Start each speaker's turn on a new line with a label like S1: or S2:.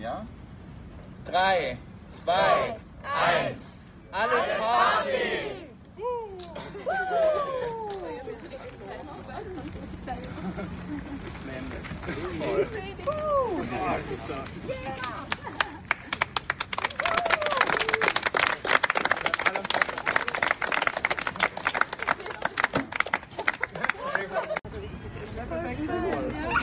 S1: Ja? Drei, zwei, eins. Alles Party!
S2: Perfekt.